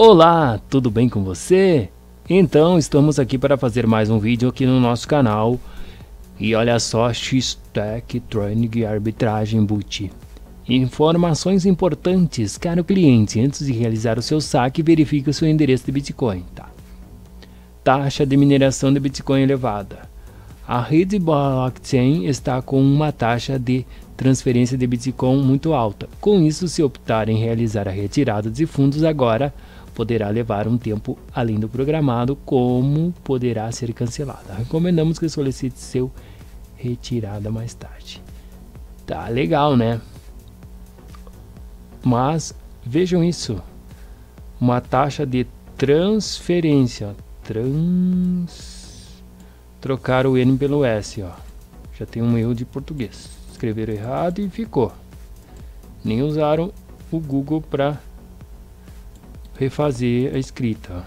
Olá, tudo bem com você? Então, estamos aqui para fazer mais um vídeo aqui no nosso canal. E olha só, X-Tech Training Arbitragem Boot. Informações importantes, caro cliente, antes de realizar o seu saque, verifique o seu endereço de Bitcoin, tá? Taxa de mineração de Bitcoin elevada. A rede blockchain está com uma taxa de transferência de Bitcoin muito alta. Com isso, se optar em realizar a retirada de fundos agora, poderá levar um tempo além do programado, como poderá ser cancelada. Recomendamos que solicite seu retirada mais tarde. Tá legal, né? Mas vejam isso. Uma taxa de transferência. Trans trocar o N pelo S, ó. Já tem um erro de português. Escreveram errado e ficou. Nem usaram o Google para refazer a escrita.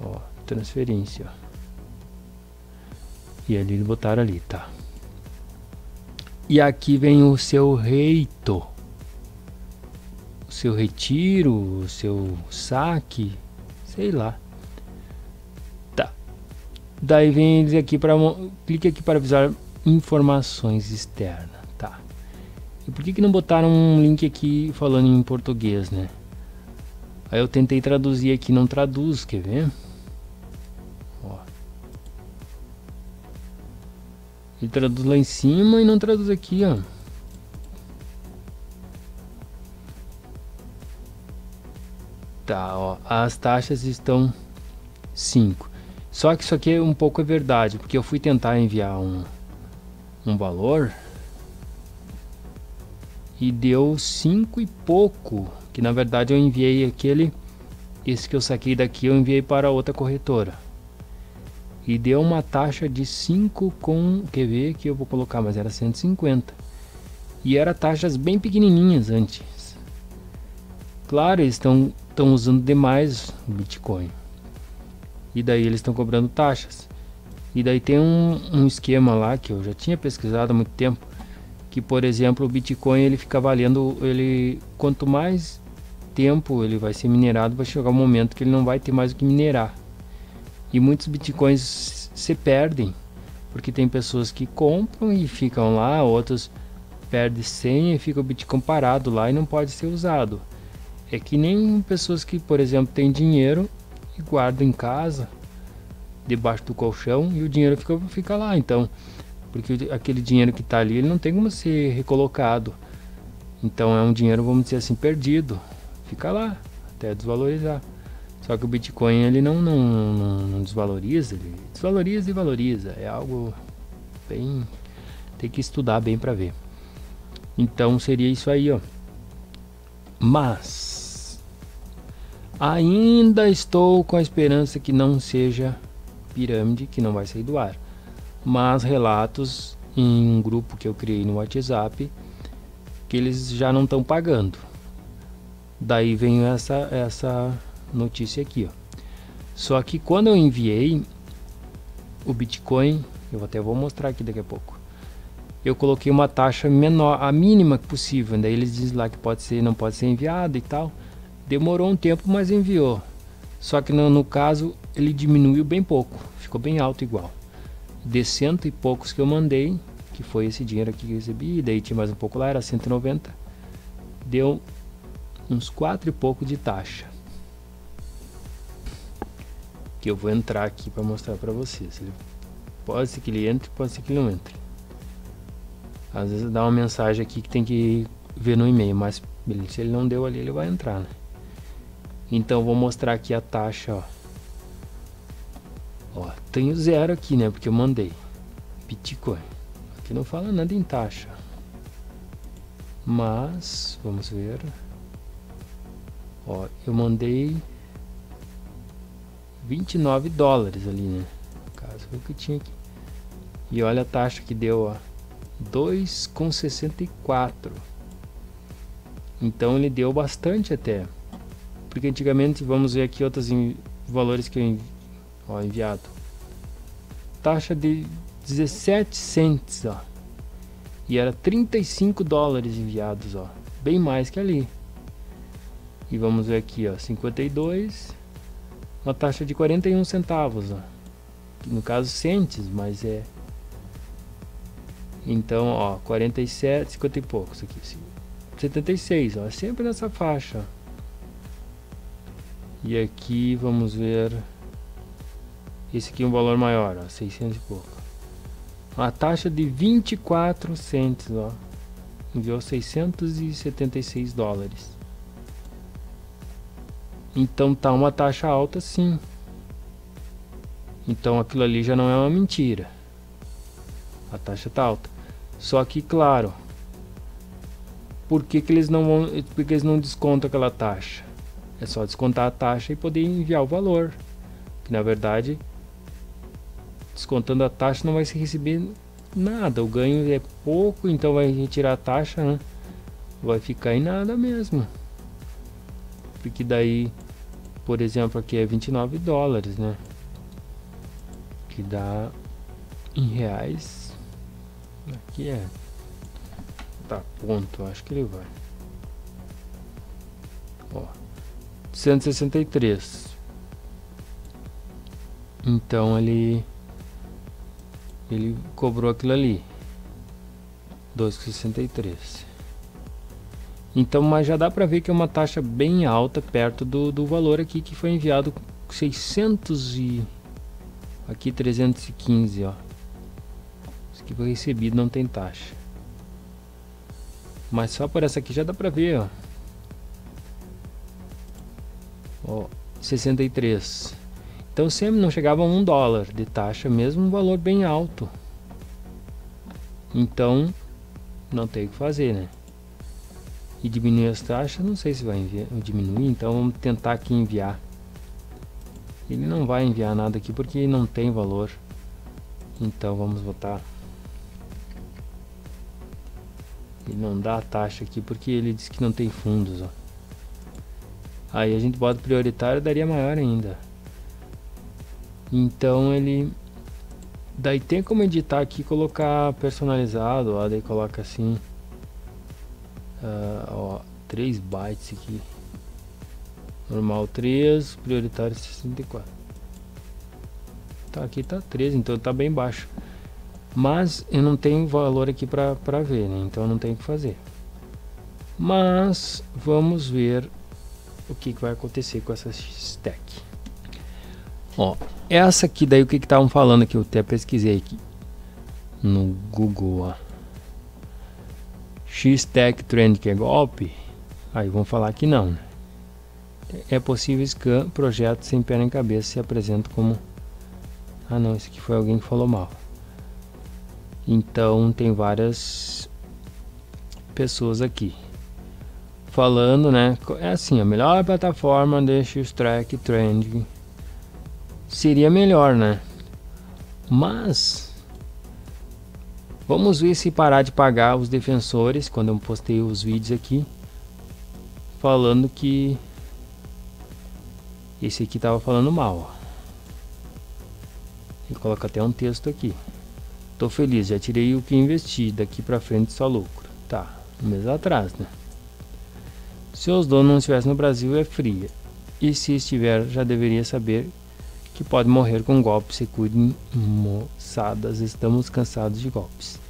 Ó, transferência. E ali botaram ali, tá? E aqui vem o seu reito. O seu retiro, o seu saque, sei lá. Tá. Daí vem eles aqui para clique aqui para avisar informações externas, tá? E por que que não botaram um link aqui falando em português, né? Aí eu tentei traduzir aqui, não traduz, quer ver? Ó. Ele traduz lá em cima e não traduz aqui, ó. Tá, ó. As taxas estão 5. Só que isso aqui é um pouco é verdade, porque eu fui tentar enviar um, um valor e deu 5 e pouco que na verdade eu enviei aquele esse que eu saquei daqui eu enviei para outra corretora. E deu uma taxa de 5 com quer ver que eu vou colocar mas era 150 e era taxas bem pequenininhas antes. Claro eles estão estão usando demais o Bitcoin. E daí eles estão cobrando taxas. E daí tem um, um esquema lá que eu já tinha pesquisado há muito tempo que por exemplo o Bitcoin ele fica valendo ele quanto mais tempo ele vai ser minerado, vai chegar um momento que ele não vai ter mais o que minerar. E muitos bitcoins se perdem, porque tem pessoas que compram e ficam lá, outros perdem senha e fica o bitcoin parado lá e não pode ser usado. É que nem pessoas que, por exemplo, têm dinheiro e guardam em casa, debaixo do colchão, e o dinheiro fica, fica lá. Então, porque aquele dinheiro que está ali, ele não tem como ser recolocado. Então é um dinheiro, vamos dizer assim, perdido fica lá até desvalorizar. Só que o Bitcoin ele não, não, não, não desvaloriza, ele desvaloriza e valoriza. É algo bem. Tem que estudar bem para ver. Então seria isso aí, ó. Mas ainda estou com a esperança que não seja pirâmide, que não vai sair do ar. Mas relatos em um grupo que eu criei no WhatsApp que eles já não estão pagando. Daí vem essa, essa notícia aqui, ó. Só que quando eu enviei o Bitcoin, eu até vou mostrar aqui daqui a pouco. Eu coloquei uma taxa menor, a mínima possível. Daí eles dizem lá que pode ser, não pode ser enviado e tal. Demorou um tempo, mas enviou. Só que no, no caso ele diminuiu bem pouco, ficou bem alto igual. De cento e poucos que eu mandei, que foi esse dinheiro aqui que eu recebi, daí tinha mais um pouco lá, era 190. Deu uns quatro e pouco de taxa. Que eu vou entrar aqui para mostrar para vocês. Pode ser que ele entre, pode ser que ele não entre. Às vezes dá uma mensagem aqui que tem que ver no e-mail, mas se ele não deu ali, ele vai entrar, né? Então vou mostrar aqui a taxa, ó. Ó, tenho zero aqui, né? Porque eu mandei Bitcoin. Aqui não fala nada em taxa. Mas, vamos ver. Ó, eu mandei 29 dólares ali, né? No caso, foi o que tinha aqui. E olha a taxa que deu, ó. 2,64. Então ele deu bastante até. Porque antigamente, vamos ver aqui outros valores que eu envi ó, enviado. Taxa de 17 cents, ó. E era 35 dólares enviados, ó. Bem mais que ali. E vamos ver aqui, ó, 52, uma taxa de 41 centavos, ó. No caso centes, mas é Então, ó, 47, 50 e poucos aqui, 76, ó, sempre nessa faixa. E aqui vamos ver esse aqui é um valor maior, ó, 600 e pouco. A taxa de 24 centes, ó. Enviou 676 dólares. Então tá uma taxa alta sim. Então aquilo ali já não é uma mentira. A taxa tá alta. Só que claro, por que, que eles não vão, porque eles não descontam aquela taxa? É só descontar a taxa e poder enviar o valor. Que na verdade, descontando a taxa não vai se receber nada. O ganho é pouco, então vai retirar a taxa, né? Vai ficar em nada mesmo. Porque daí por exemplo, aqui é 29 dólares, né? Que dá em reais. Aqui é. Tá ponto, acho que ele vai. Ó, 163. Então ele ele cobrou aquilo ali. 2,63. Então, mas já dá para ver que é uma taxa bem alta perto do, do valor aqui que foi enviado 600 e aqui 315, ó. Isso que foi recebido não tem taxa. Mas só por essa aqui já dá para ver, ó. Ó, 63. Então sempre não chegava a um dólar de taxa, mesmo um valor bem alto. Então, não tem o que fazer, né? E diminuir as taxas, não sei se vai enviar, diminuir, então vamos tentar aqui enviar. Ele não vai enviar nada aqui porque não tem valor. Então vamos botar. Ele não dá a taxa aqui porque ele diz que não tem fundos. Ó. Aí a gente bota prioritário daria maior ainda. Então ele. Daí tem como editar aqui colocar personalizado, ó, daí coloca assim. Uh, ó, 3 bytes aqui. Normal 3, prioritário 64. Tá, aqui tá 13, então tá bem baixo. Mas eu não tenho valor aqui para ver, né? Então não tenho que fazer. Mas vamos ver o que, que vai acontecer com essa stack. Ó, essa aqui daí o que estavam falando aqui, eu até pesquisei aqui no Google, ó. X-Tech Trend que é golpe, aí vão falar que não. Né? É possível que projeto sem pé nem cabeça se apresenta como ah não, isso aqui foi alguém que falou mal. Então tem várias pessoas aqui falando, né? É assim, a melhor plataforma de X-Track Trend seria melhor, né? Mas Vamos ver se parar de pagar os defensores quando eu postei os vídeos aqui falando que esse aqui tava falando mal. E coloca até um texto aqui. Tô feliz, já tirei o que investi, daqui para frente só lucro. Tá, um mês atrás, né? Se os donos não estivessem no Brasil é fria. E se estiver, já deveria saber que pode morrer com golpes. Se cuidem, moçadas, estamos cansados de golpes.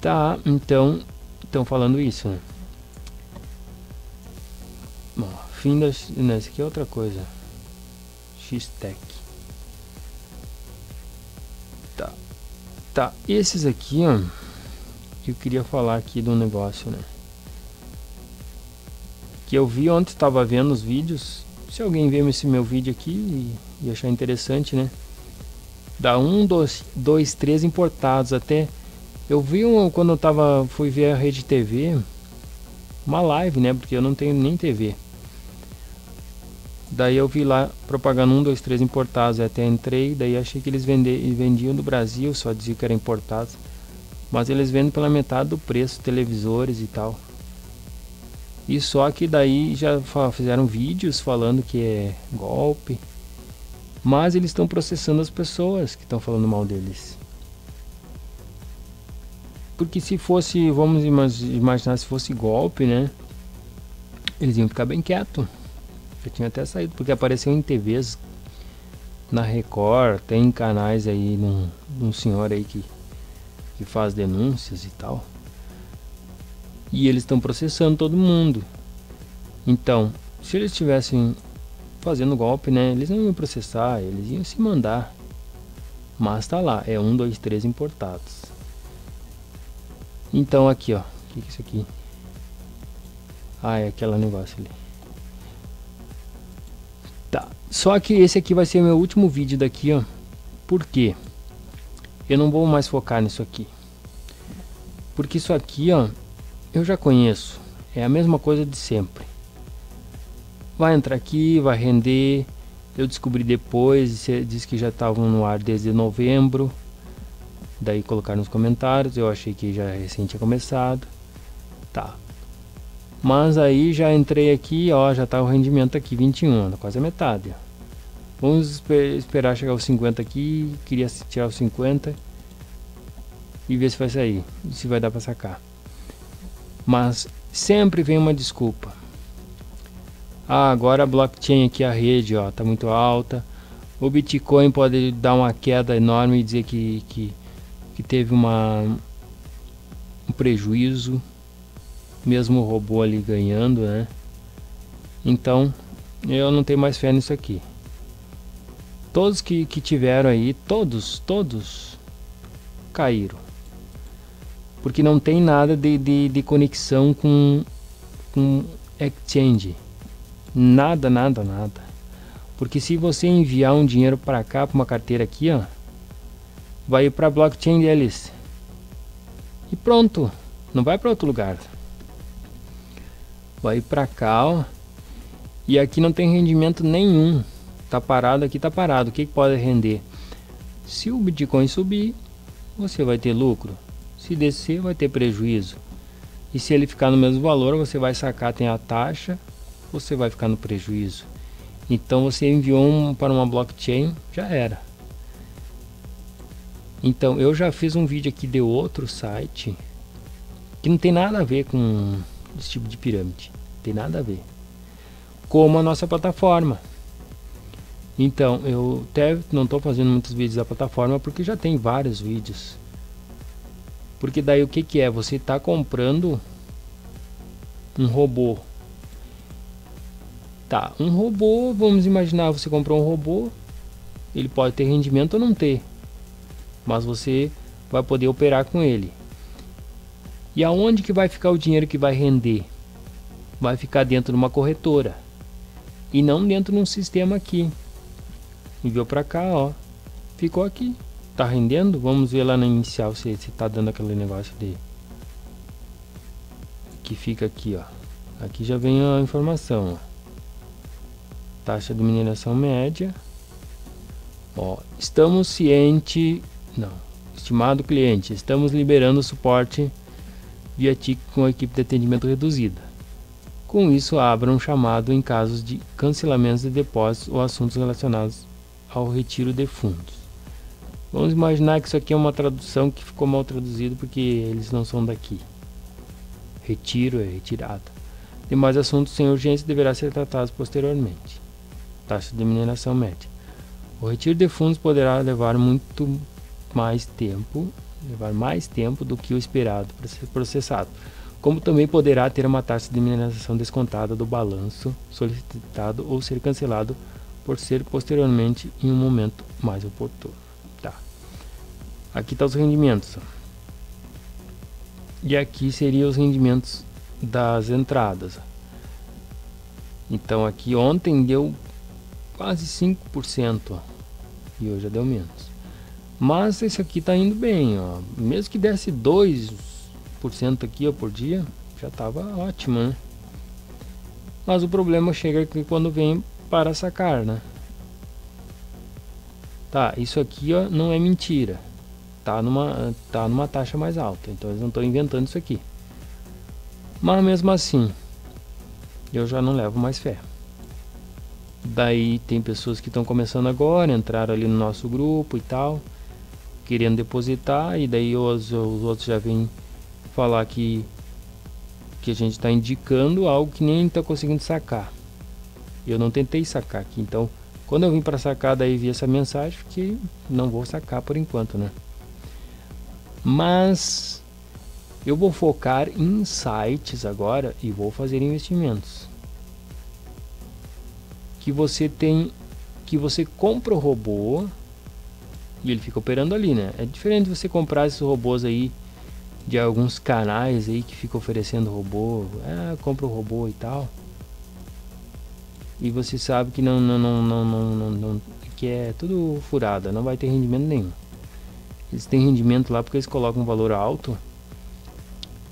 Tá, então, estão falando isso, né? Bom, fim das... Não, esse aqui é outra coisa. X-Tech. Tá. Tá, esses aqui, ó. Eu queria falar aqui de um negócio, né? Que eu vi ontem, estava vendo os vídeos. Se alguém ver esse meu vídeo aqui e, e achar interessante, né? Dá um, dois, dois, três importados até eu vi um, quando eu tava, fui ver a rede TV, uma live, né? Porque eu não tenho nem TV. Daí eu vi lá propaganda 1, 2, 3 importados. Até entrei, daí achei que eles vendiam, vendiam do Brasil, só dizia que eram importados. Mas eles vendem pela metade do preço, televisores e tal. E só que daí já fizeram vídeos falando que é golpe. Mas eles estão processando as pessoas que estão falando mal deles. Porque se fosse, vamos imaginar se fosse golpe, né? eles iam ficar bem quietos. Já tinha até saído, porque apareceu em TVs na Record, tem canais aí num, num senhor aí que, que faz denúncias e tal. E eles estão processando todo mundo. Então, se eles estivessem fazendo golpe, né? Eles não iam processar, eles iam se mandar. Mas tá lá, é um, dois, três importados. Então aqui, ó. O que, que é isso aqui? Ah, é aquele negócio ali. Tá. Só que esse aqui vai ser meu último vídeo daqui, ó. Por quê? Eu não vou mais focar nisso aqui. Porque isso aqui, ó, eu já conheço. É a mesma coisa de sempre. Vai entrar aqui, vai render. Eu descobri depois, disse que já estavam no ar desde novembro. Daí colocar nos comentários, eu achei que já recém tinha começado. Tá. Mas aí já entrei aqui, ó, já tá o rendimento aqui, 21, quase a metade. Vamos esperar chegar aos 50 aqui, queria tirar os 50 e ver se vai sair, se vai dar para sacar. Mas sempre vem uma desculpa. Ah, agora a blockchain aqui, a rede, ó, tá muito alta. O Bitcoin pode dar uma queda enorme e dizer que, que, que teve uma, um prejuízo, mesmo o robô ali ganhando, né? Então, eu não tenho mais fé nisso aqui. Todos que, que tiveram aí, todos, todos caíram. Porque não tem nada de, de, de conexão com, com exchange. Nada, nada, nada. Porque se você enviar um dinheiro para cá, para uma carteira aqui, ó, vai ir para a blockchain deles. E pronto, não vai para outro lugar. Vai para cá, ó. E aqui não tem rendimento nenhum. Tá parado aqui, tá parado. O que, que pode render? Se o Bitcoin subir, você vai ter lucro. Se descer, vai ter prejuízo. E se ele ficar no mesmo valor, você vai sacar, tem a taxa você vai ficar no prejuízo. Então você enviou um para uma blockchain, já era. Então eu já fiz um vídeo aqui de outro site que não tem nada a ver com esse tipo de pirâmide, tem nada a ver. Como a nossa plataforma. Então eu até não estou fazendo muitos vídeos da plataforma porque já tem vários vídeos. Porque daí o que, que é? Você está comprando um robô Tá, um robô, vamos imaginar, você comprou um robô, ele pode ter rendimento ou não ter, mas você vai poder operar com ele. E aonde que vai ficar o dinheiro que vai render? Vai ficar dentro de uma corretora e não dentro de um sistema aqui. Enviou para cá, ó, ficou aqui, tá rendendo. Vamos ver lá na inicial se, se tá dando aquele negócio de que fica aqui, ó. Aqui já vem a informação, ó taxa de mineração média. Ó, estamos ciente, não, estimado cliente, estamos liberando suporte via TIC com equipe de atendimento reduzida. Com isso, abra um chamado em casos de cancelamentos de depósitos ou assuntos relacionados ao retiro de fundos. Vamos imaginar que isso aqui é uma tradução que ficou mal traduzido porque eles não são daqui. Retiro é retirada. Demais assuntos sem urgência deverá ser tratados posteriormente taxa de mineração média. O retiro de fundos poderá levar muito mais tempo, levar mais tempo do que o esperado para ser processado, como também poderá ter uma taxa de mineração descontada do balanço solicitado ou ser cancelado por ser posteriormente em um momento mais oportuno. Tá. Aqui está os rendimentos. E aqui seriam os rendimentos das entradas. Então aqui ontem deu quase 5%, ó, e hoje já deu menos. Mas esse aqui tá indo bem, ó. Mesmo que desse 2% aqui ó, por dia, já tava ótimo, né? Mas o problema chega aqui quando vem para sacar, né? Tá, isso aqui ó, não é mentira. Tá numa, tá numa taxa mais alta. Então eles não estão inventando isso aqui. Mas mesmo assim, eu já não levo mais fé. Daí tem pessoas que estão começando agora, entraram ali no nosso grupo e tal, querendo depositar, e daí os, os outros já vêm falar que, que a gente está indicando algo que nem está conseguindo sacar. Eu não tentei sacar aqui, então quando eu vim para sacar daí vi essa mensagem que não vou sacar por enquanto, né? Mas eu vou focar em sites agora e vou fazer investimentos. Que você tem que você compra o robô e ele fica operando ali, né? É diferente de você comprar esses robôs aí de alguns canais aí que fica oferecendo robô, ah, compra o robô e tal. E você sabe que não, não, não, não, não, não, não que é tudo furada, não vai ter rendimento nenhum. Eles têm rendimento lá porque eles colocam um valor alto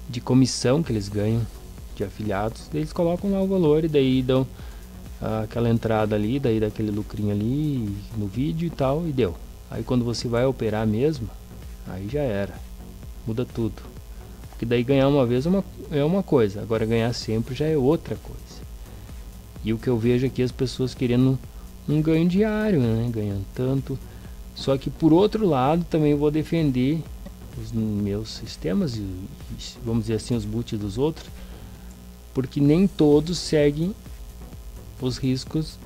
de comissão que eles ganham de afiliados. Eles colocam lá o valor e daí dão ah, aquela entrada ali, daí daquele lucrinho ali no vídeo e tal e deu. Aí quando você vai operar mesmo, aí já era. Muda tudo. Porque daí ganhar uma vez é uma, é uma coisa, agora ganhar sempre já é outra coisa. E o que eu vejo aqui as pessoas querendo um ganho diário, né? Ganhando tanto. Só que por outro lado também vou defender os meus sistemas e vamos dizer assim os boots dos outros, porque nem todos seguem os riscos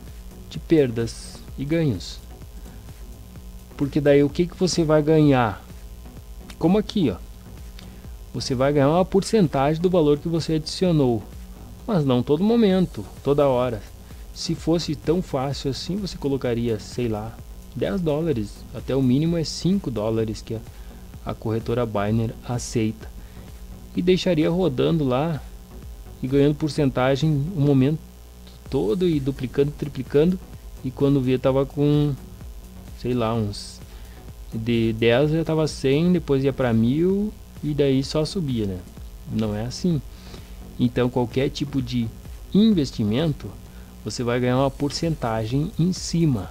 de perdas e ganhos. Porque daí o que, que você vai ganhar? Como aqui, ó. Você vai ganhar uma porcentagem do valor que você adicionou. Mas não todo momento, toda hora. Se fosse tão fácil assim, você colocaria, sei lá, 10 dólares. Até o mínimo é 5 dólares que a, a corretora Binance aceita. E deixaria rodando lá e ganhando porcentagem o momento todo e duplicando, triplicando. E quando via tava com sei lá, uns de 10 já tava 100, depois ia para mil e daí só subia, né? Não é assim. Então qualquer tipo de investimento, você vai ganhar uma porcentagem em cima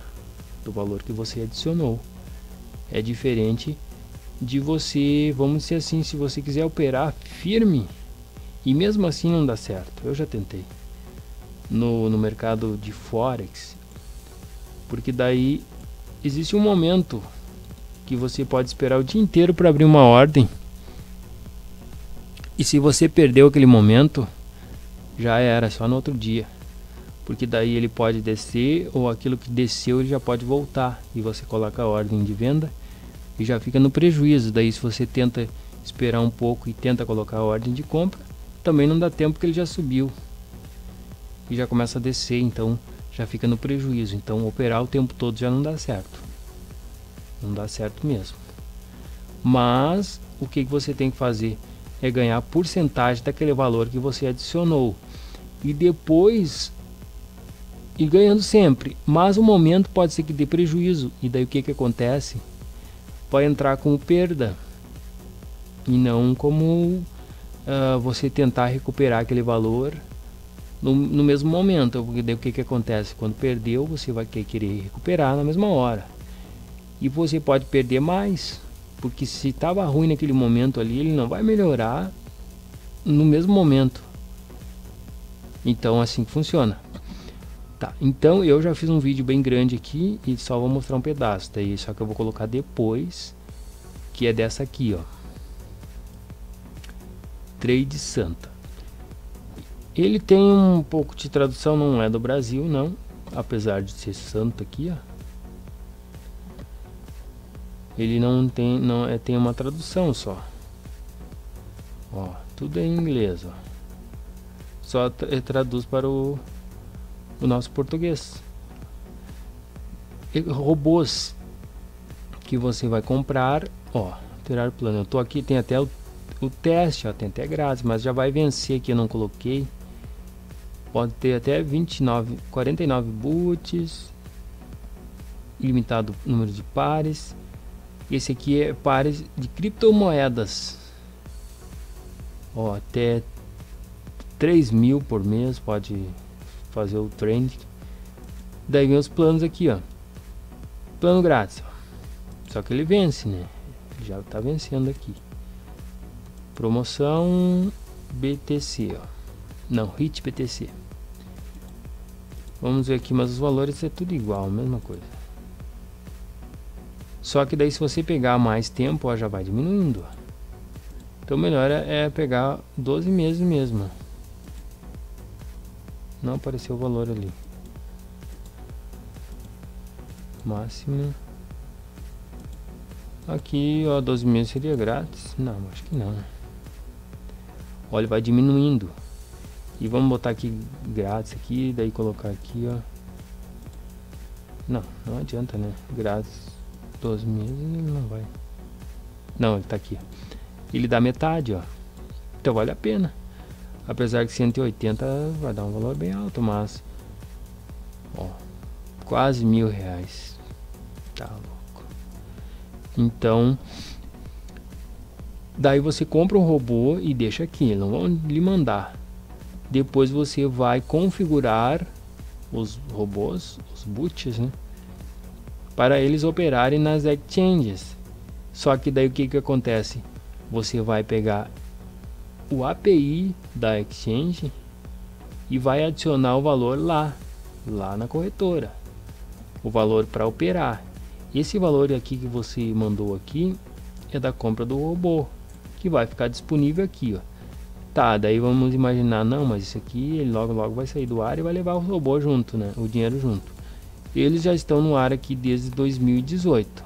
do valor que você adicionou. É diferente de você, vamos dizer assim, se você quiser operar firme e mesmo assim não dá certo. Eu já tentei no, no mercado de forex, porque daí existe um momento que você pode esperar o dia inteiro para abrir uma ordem. E se você perdeu aquele momento, já era, só no outro dia. Porque daí ele pode descer ou aquilo que desceu ele já pode voltar e você coloca a ordem de venda e já fica no prejuízo. Daí se você tenta esperar um pouco e tenta colocar a ordem de compra, também não dá tempo que ele já subiu e já começa a descer, então já fica no prejuízo. Então operar o tempo todo já não dá certo. Não dá certo mesmo. Mas o que, que você tem que fazer é ganhar porcentagem daquele valor que você adicionou. E depois e ganhando sempre. Mas o momento pode ser que dê prejuízo. E daí o que, que acontece? Vai entrar como perda. E não como uh, você tentar recuperar aquele valor no, no mesmo momento. Porque daí o que, que acontece? Quando perdeu, você vai querer recuperar na mesma hora. E você pode perder mais, porque se estava ruim naquele momento ali, ele não vai melhorar no mesmo momento. Então assim que funciona. Tá, então eu já fiz um vídeo bem grande aqui e só vou mostrar um pedaço, daí só que eu vou colocar depois, que é dessa aqui, ó. Trade Santa. Ele tem um pouco de tradução, não é do Brasil, não. Apesar de ser santo aqui, ó. Ele não tem, não é, tem uma tradução só. Ó, tudo é em inglês, ó. Só eh, traduz para o, o nosso português. E robôs que você vai comprar, ó, tirar plano. Eu tô aqui, tem até o, o teste, ó, tem até grátis, mas já vai vencer aqui, eu não coloquei pode ter até 29, 49 boots, limitado número de pares. Esse aqui é pares de criptomoedas. Ó, até 3 mil por mês pode fazer o trend. Daí vem os planos aqui, ó. Plano grátis. Ó. Só que ele vence, né? Já tá vencendo aqui. Promoção BTC, ó. Não, HIT BTC. Vamos ver aqui, mas os valores é tudo igual, mesma coisa. Só que daí se você pegar mais tempo, ó, já vai diminuindo. Então melhor é, é pegar 12 meses mesmo. Não apareceu o valor ali. Máximo. Aqui, ó, 12 mil seria grátis? Não, acho que não. Olha, vai diminuindo. E vamos botar aqui grátis aqui, daí colocar aqui, ó. Não, não adianta, né? Grátis 12 meses não vai. Não, ele tá aqui. Ele dá metade, ó. Então vale a pena. Apesar que 180 vai dar um valor bem alto, mas ó, quase mil reais. Tá louco. Então, daí você compra um robô e deixa aqui, não vão lhe mandar. Depois você vai configurar os robôs, os boots, né? Para eles operarem nas exchanges. Só que daí o que que acontece? Você vai pegar o API da exchange e vai adicionar o valor lá, lá na corretora. O valor para operar. Esse valor aqui que você mandou aqui é da compra do robô, que vai ficar disponível aqui, ó. Tá, daí vamos imaginar, não, mas isso aqui ele logo logo vai sair do ar e vai levar o robô junto, né? O dinheiro junto. Eles já estão no ar aqui desde 2018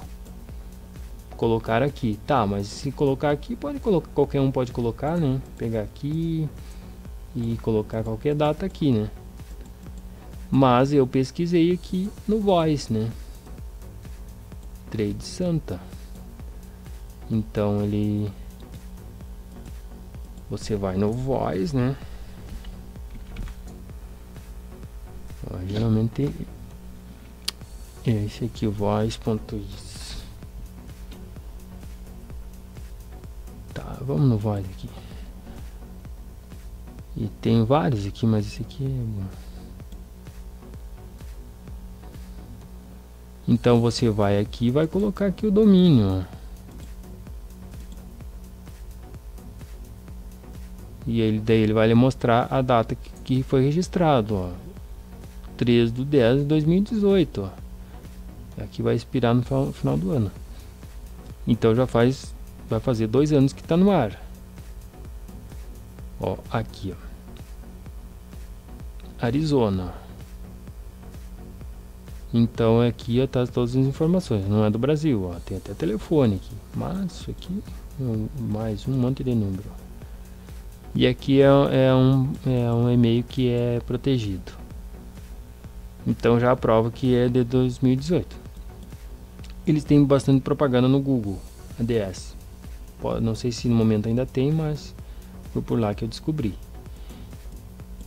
colocar aqui. Tá, mas se colocar aqui, pode colocar, qualquer um pode colocar, né? Pegar aqui e colocar qualquer data aqui, né? Mas eu pesquisei aqui no Voice, né? Trade Santa. Então ele você vai no Voice, né? Ó, geralmente é esse aqui voice.is vamos no void aqui. E tem vários aqui, mas esse aqui é bom. Então você vai aqui e vai colocar aqui o domínio. E ele, daí ele vai lhe mostrar a data que, que foi registrado. Ó. 3 de 10 de 2018. Ó. Aqui vai expirar no final, do ano. Então já faz vai fazer dois anos que está no ar. Ó, aqui, ó. Arizona. Então aqui ó, tá todas as informações. Não é do Brasil, ó. Tem até telefone aqui. Mas isso aqui mais um monte de número. E aqui é, é um, é um e-mail que é protegido. Então já prova que é de 2018. Eles têm bastante propaganda no Google ADS não sei se no momento ainda tem, mas foi por lá que eu descobri.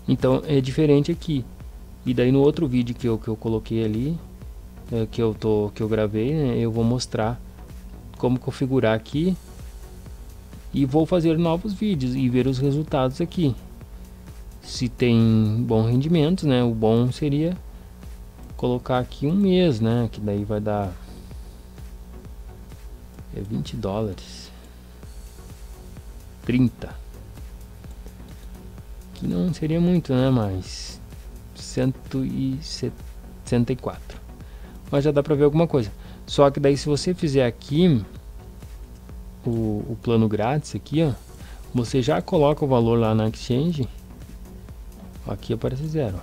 Então é diferente aqui. E daí no outro vídeo que eu, que eu coloquei ali, é, que eu tô que eu gravei, né, eu vou mostrar como configurar aqui e vou fazer novos vídeos e ver os resultados aqui. Se tem bom rendimento, né? O bom seria colocar aqui um mês, né? Que daí vai dar é 20 dólares. 30. Que não seria muito, né? Mas 164. Mas já dá pra ver alguma coisa. Só que daí se você fizer aqui o, o plano grátis aqui, ó, você já coloca o valor lá na exchange. Aqui aparece zero.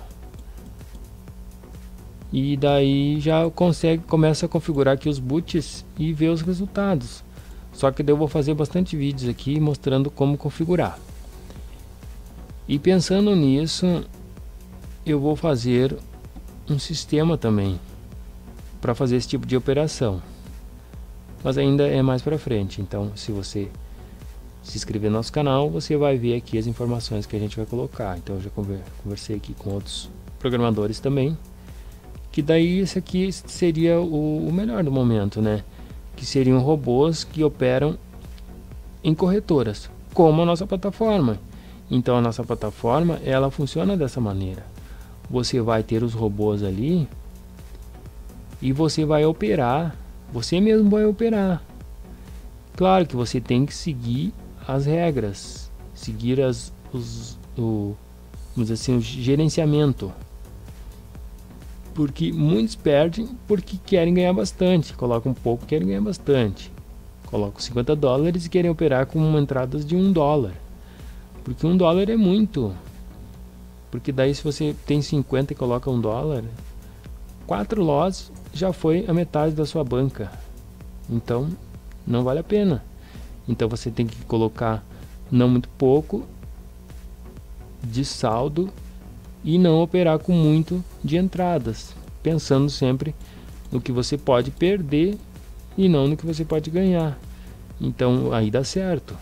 E daí já consegue começa a configurar aqui os boots e ver os resultados. Só que eu vou fazer bastante vídeos aqui mostrando como configurar. E pensando nisso, eu vou fazer um sistema também para fazer esse tipo de operação. Mas ainda é mais para frente. Então, se você se inscrever no nosso canal, você vai ver aqui as informações que a gente vai colocar. Então, eu já conversei aqui com outros programadores também. Que daí esse aqui seria o, o melhor do momento, né? que seriam robôs que operam em corretoras, como a nossa plataforma. Então a nossa plataforma ela funciona dessa maneira. Você vai ter os robôs ali e você vai operar, você mesmo vai operar. Claro que você tem que seguir as regras, seguir as, os, o, vamos assim, o gerenciamento porque muitos perdem porque querem ganhar bastante. Colocam um pouco querem ganhar bastante. Colocam 50 dólares e querem operar com entradas de um dólar. Porque um dólar é muito. Porque daí se você tem 50 e coloca um dólar, quatro lotes já foi a metade da sua banca. Então não vale a pena. Então você tem que colocar não muito pouco de saldo e não operar com muito de entradas, pensando sempre no que você pode perder e não no que você pode ganhar. Então aí dá certo.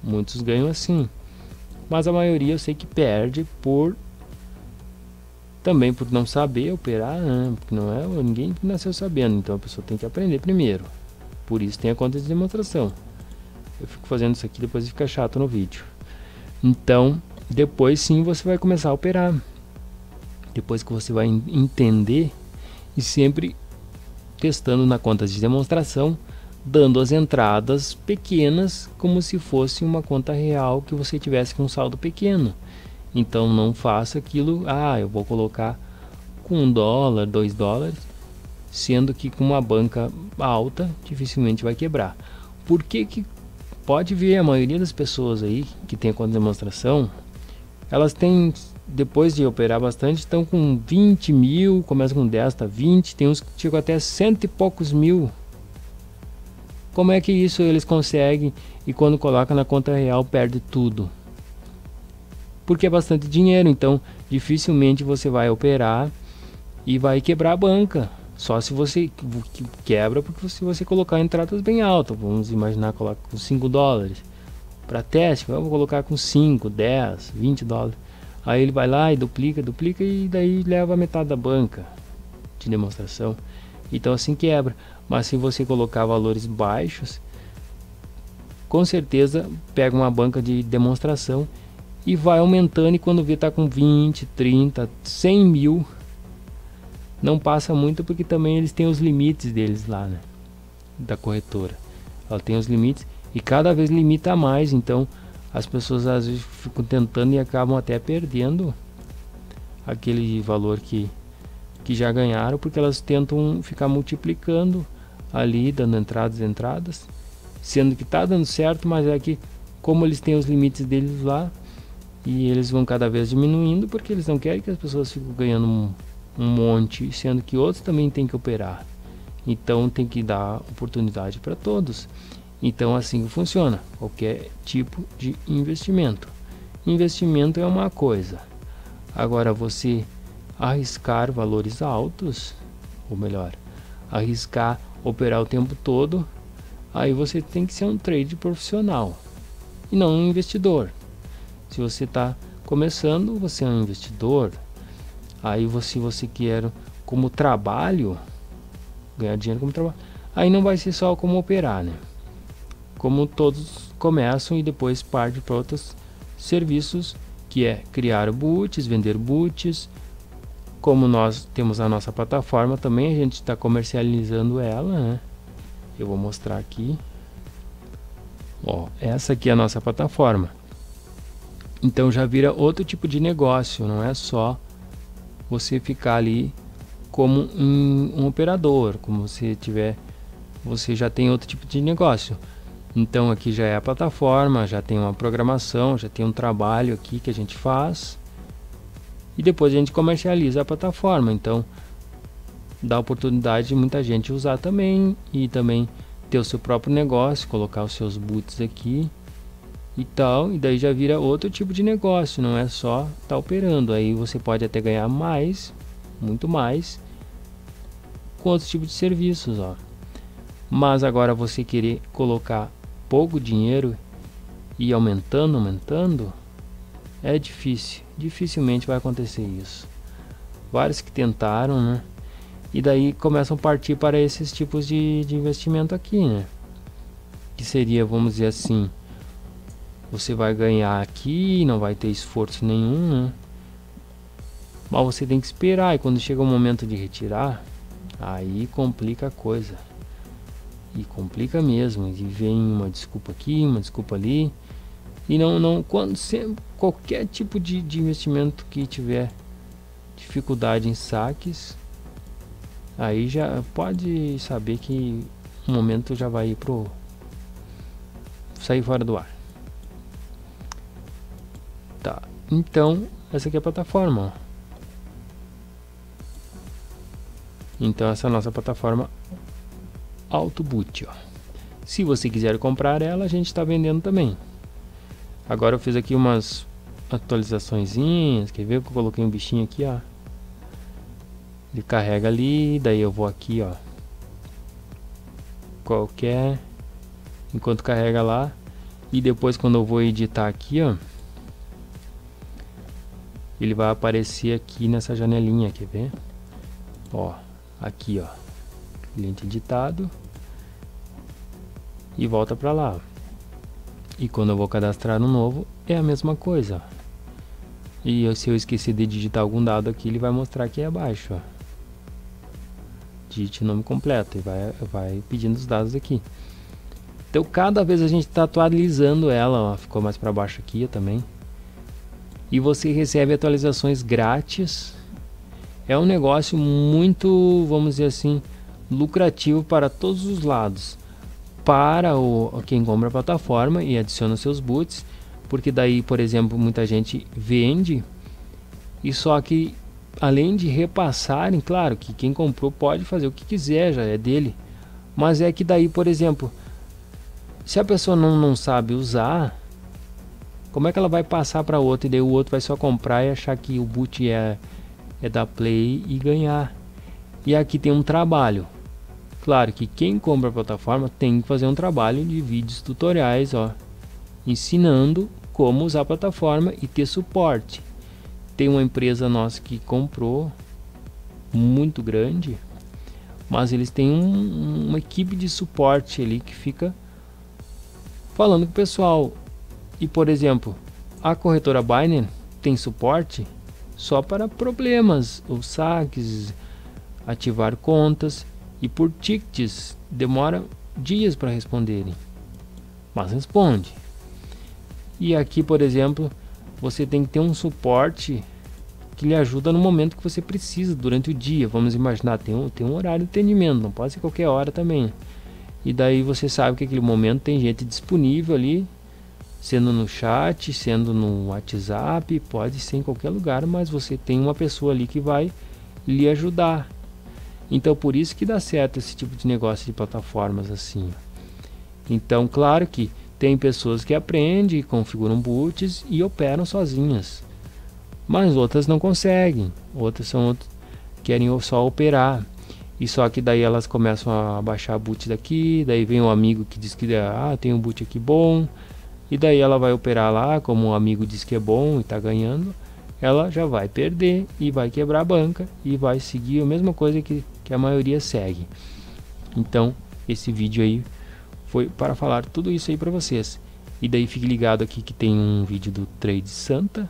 Muitos ganham assim. Mas a maioria eu sei que perde por também por não saber operar, né? porque não é ninguém nasceu sabendo, então a pessoa tem que aprender primeiro. Por isso tem a conta de demonstração. Eu fico fazendo isso aqui, depois fica chato no vídeo. Então, depois sim você vai começar a operar. Depois que você vai entender e sempre testando na conta de demonstração, dando as entradas pequenas como se fosse uma conta real que você tivesse com um saldo pequeno. Então não faça aquilo, ah, eu vou colocar com um dólar, dois dólares, sendo que com uma banca alta dificilmente vai quebrar. Por que, que pode ver a maioria das pessoas aí que tem conta de demonstração, elas têm, depois de operar bastante, estão com 20 mil, começa com 10, tá 20, tem uns que chegam até cento e poucos mil. Como é que isso eles conseguem e quando coloca na conta real perde tudo? Porque é bastante dinheiro, então dificilmente você vai operar e vai quebrar a banca. Só se você quebra porque se você colocar entradas bem altas, vamos imaginar colocar com 5 dólares para teste, vamos colocar com 5, 10, 20 dólares. Aí ele vai lá e duplica, duplica e daí leva metade da banca de demonstração. Então assim quebra. Mas se você colocar valores baixos, com certeza pega uma banca de demonstração e vai aumentando e quando vê tá com 20, 30, 100 mil não passa muito porque também eles têm os limites deles lá, né? Da corretora. Ela tem os limites e cada vez limita mais, então as pessoas às vezes ficam tentando e acabam até perdendo aquele valor que, que já ganharam, porque elas tentam ficar multiplicando ali, dando entradas e entradas, sendo que está dando certo, mas é que como eles têm os limites deles lá, e eles vão cada vez diminuindo, porque eles não querem que as pessoas fiquem ganhando um monte, sendo que outros também têm que operar. Então tem que dar oportunidade para todos. Então assim funciona qualquer tipo de investimento. Investimento é uma coisa. Agora você arriscar valores altos, ou melhor, arriscar operar o tempo todo, aí você tem que ser um trade profissional e não um investidor. Se você está começando, você é um investidor, Aí você, você quer como trabalho, ganhar dinheiro como trabalho, aí não vai ser só como operar, né? Como todos começam e depois partem para outros serviços, que é criar boots, vender boots. Como nós temos a nossa plataforma também, a gente está comercializando ela, né? Eu vou mostrar aqui. Ó, essa aqui é a nossa plataforma. Então já vira outro tipo de negócio, não é só você ficar ali como um, um operador, como você tiver, você já tem outro tipo de negócio. Então aqui já é a plataforma, já tem uma programação, já tem um trabalho aqui que a gente faz e depois a gente comercializa a plataforma. Então dá oportunidade de muita gente usar também e também ter o seu próprio negócio, colocar os seus boots aqui e tal, e daí já vira outro tipo de negócio, não é só tá operando. Aí você pode até ganhar mais, muito mais, com outros tipos de serviços, ó. Mas agora você querer colocar pouco dinheiro e aumentando, aumentando, é difícil. Dificilmente vai acontecer isso. Vários que tentaram, né? E daí começam a partir para esses tipos de, de investimento aqui, né? Que seria, vamos dizer assim, você vai ganhar aqui, não vai ter esforço nenhum, né? Mas você tem que esperar e quando chega o momento de retirar, aí complica a coisa. E complica mesmo, e vem uma desculpa aqui, uma desculpa ali. E não, não, quando sempre, qualquer tipo de, de investimento que tiver dificuldade em saques, aí já pode saber que o momento já vai ir pro sair fora do ar. Então, essa aqui é a plataforma. Ó. Então essa é a nossa plataforma AutoBoot. Ó. Se você quiser comprar ela, a gente está vendendo também. Agora eu fiz aqui umas atualizações. Quer ver que eu coloquei um bichinho aqui, ó. Ele carrega ali, daí eu vou aqui, ó. Qualquer. Enquanto carrega lá. E depois quando eu vou editar aqui, ó. Ele vai aparecer aqui nessa janelinha, quer ver? Ó, aqui, ó. Cliente editado. E volta para lá. E quando eu vou cadastrar um novo, é a mesma coisa. E se eu esquecer de digitar algum dado aqui, ele vai mostrar aqui abaixo, ó digite o nome completo e vai, vai pedindo os dados aqui. Então cada vez a gente está atualizando ela, ó, ficou mais para baixo aqui também. E você recebe atualizações grátis. É um negócio muito, vamos dizer assim, lucrativo para todos os lados. Para o quem compra a plataforma e adiciona seus boots, porque daí, por exemplo, muita gente vende e só que além de repassarem, claro que quem comprou pode fazer o que quiser, já é dele. Mas é que daí, por exemplo, se a pessoa não, não sabe usar, como é que ela vai passar para outro e daí o outro vai só comprar e achar que o boot é, é da Play e ganhar? E aqui tem um trabalho. Claro que quem compra a plataforma tem que fazer um trabalho de vídeos tutoriais, ó, ensinando como usar a plataforma e ter suporte tem uma empresa nossa que comprou muito grande, mas eles têm um, uma equipe de suporte ali que fica falando com o pessoal. E por exemplo, a corretora Binance tem suporte só para problemas, ou saques, ativar contas e por tickets demora dias para responderem, mas responde. E aqui, por exemplo, você tem que ter um suporte que lhe ajuda no momento que você precisa durante o dia. Vamos imaginar, tem um, tem um horário de atendimento, não pode ser qualquer hora também. E daí você sabe que aquele momento tem gente disponível ali, sendo no chat, sendo no WhatsApp, pode ser em qualquer lugar, mas você tem uma pessoa ali que vai lhe ajudar. Então por isso que dá certo esse tipo de negócio de plataformas assim. Então, claro que tem pessoas que aprendem, configuram boots e operam sozinhas. Mas outras não conseguem. Outras são querem só operar. E só que daí elas começam a baixar boot daqui, daí vem um amigo que diz que ah, tem um boot aqui bom. E daí ela vai operar lá, como um amigo diz que é bom e está ganhando, ela já vai perder e vai quebrar a banca e vai seguir a mesma coisa que, que a maioria segue. Então, esse vídeo aí foi para falar tudo isso aí para vocês. E daí fique ligado aqui que tem um vídeo do Trade Santa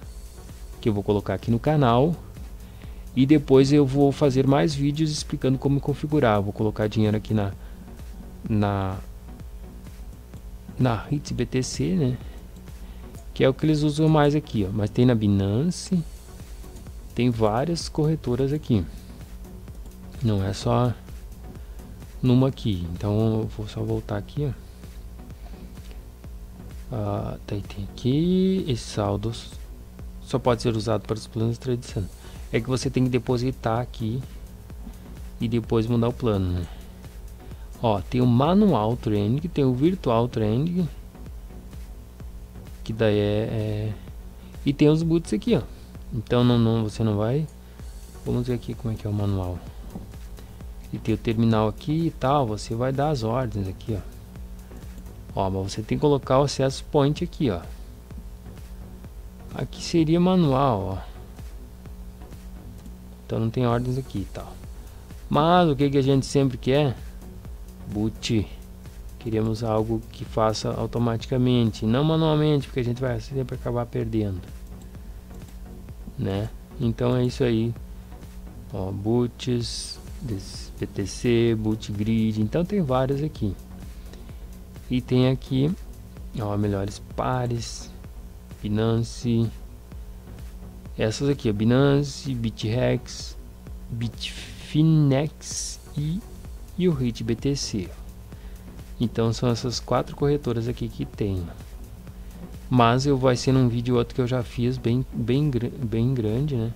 que eu vou colocar aqui no canal. E depois eu vou fazer mais vídeos explicando como configurar. Vou colocar dinheiro aqui na na na Hits BTC, né? Que é o que eles usam mais aqui, ó. Mas tem na Binance, tem várias corretoras aqui. Não é só numa aqui. Então eu vou só voltar aqui, ó. Ah, tá, tem aqui esse saldo só pode ser usado para os planos tradicionais. É que você tem que depositar aqui e depois mudar o plano, né? Ó, tem o manual training, tem o virtual training, que daí é, é, e tem os boots aqui, ó. Então não, não, você não vai. Vamos ver aqui como é que é o manual e tem o terminal aqui e tal, você vai dar as ordens aqui, ó. Ó, mas você tem que colocar o acesso point aqui, ó. Aqui seria manual, ó. Então não tem ordens aqui e tal. Mas o que, que a gente sempre quer? Boot. Queremos algo que faça automaticamente, não manualmente, porque a gente vai sempre acabar perdendo. Né? Então é isso aí. Ó, boots, PTC, boot grid, então tem vários aqui. E tem aqui, ó, melhores pares, Binance, essas aqui, ó, Binance, BitREX, Bitfinex e, e o RIT BTC. Então são essas quatro corretoras aqui que tem. Mas eu vai ser num vídeo outro que eu já fiz bem, bem, bem grande, né?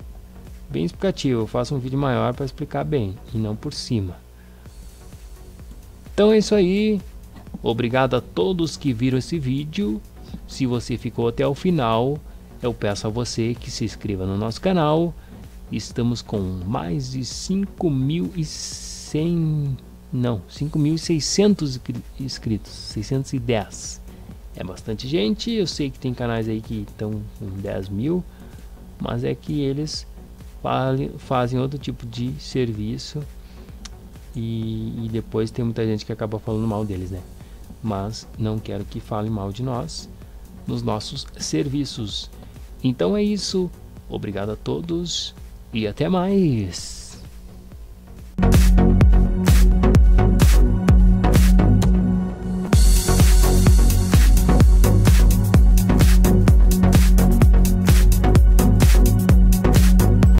Bem explicativo. Eu faço um vídeo maior para explicar bem e não por cima. Então é isso aí. Obrigado a todos que viram esse vídeo. Se você ficou até o final, eu peço a você que se inscreva no nosso canal. Estamos com mais de 5.100, não, 5.600 inscritos, 610. É bastante gente, eu sei que tem canais aí que estão com 10 mil, mas é que eles fazem outro tipo de serviço e, e depois tem muita gente que acaba falando mal deles, né? Mas não quero que fale mal de nós nos nossos serviços. Então é isso. Obrigado a todos e até mais.